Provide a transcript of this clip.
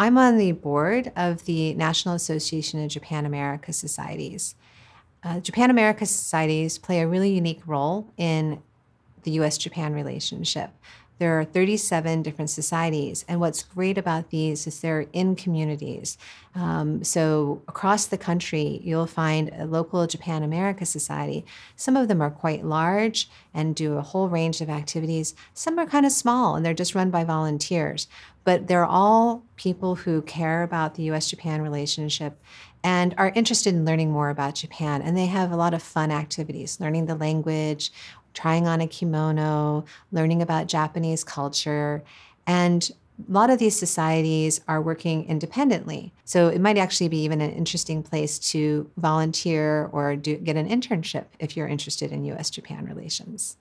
I'm on the board of the National Association of Japan America Societies. Uh, Japan America Societies play a really unique role in the US Japan relationship. There are 37 different societies, and what's great about these is they're in communities. Um, so, across the country, you'll find a local Japan America Society. Some of them are quite large and do a whole range of activities. Some are kind of small and they're just run by volunteers. But they're all people who care about the US Japan relationship and are interested in learning more about Japan. And they have a lot of fun activities, learning the language trying on a kimono, learning about Japanese culture. And a lot of these societies are working independently. So it might actually be even an interesting place to volunteer or do, get an internship if you're interested in US Japan relations.